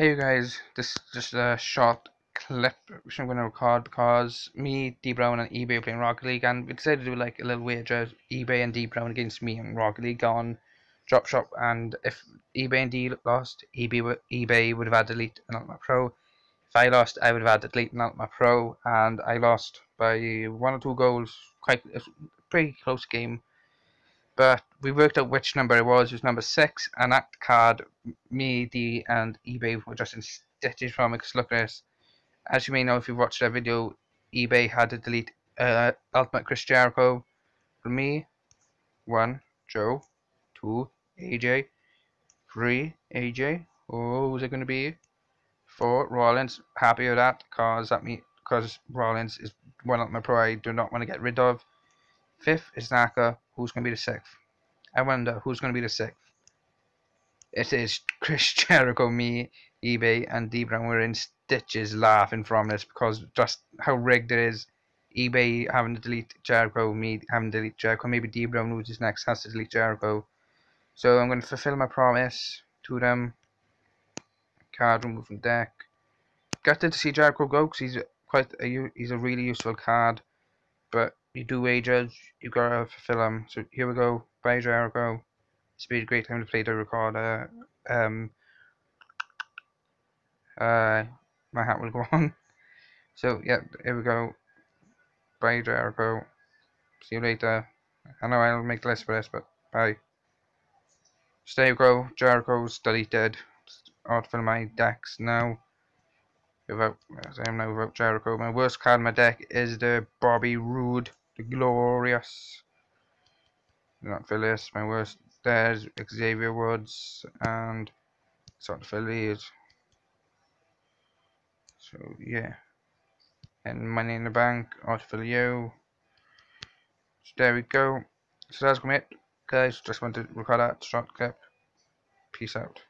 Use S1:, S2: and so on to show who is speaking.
S1: Hey you guys, this is just a short clip which I'm going to record because me, D Brown, and eBay playing Rocket League, and we decided to do like a little wager eBay and D Brown against me in Rocket League on Drop Shop. And if eBay and D lost, eBay eBay would have had to delete an Ultimate Pro. If I lost, I would have had to delete an Ultimate Pro, and I lost by one or two goals. Quite a pretty close game but we worked out which number it was. It was number six, and that card, me, D, and eBay were just in stitches from it. Because look at this. As you may know if you've watched that video, eBay had to delete uh, Ultimate Chris Jericho for me. One, Joe. Two, AJ. Three, AJ. Oh, who's it going to be? Four, Rollins. Happy with that, because that me, because Rollins is one of my pro I do not want to get rid of. Fifth is Naka. Who's going to be the sixth? I wonder who's going to be the sixth. It is Chris Jericho, me, eBay, and D Brown were in stitches laughing from this because just how rigged it is. eBay having to delete Jericho, me having to delete Jericho. Maybe D Brown, who's his next, has to delete Jericho. So I'm going to fulfill my promise to them. Card removed from deck. Gutted to see Jericho go because he's quite a he's a really useful card, but you do wagers, you gotta fulfill them. So here we go. Bye, Jericho. It's been a great time to play the recorder. Um, uh, my hat will go on. So yeah, here we go. Bye, Jericho. See you later. I know I'll make less for this, but bye. Go. Jericho's deleted. I'll fill my decks now without I am now without Jericho. My worst card in my deck is the Bobby Roode the glorious. Not Phyllis, my worst. There's Xavier Woods and sort of Phillies. So yeah. And money in the bank, for you. So there we go. So that's gonna be it. Guys, just wanted to record that short clip. Peace out.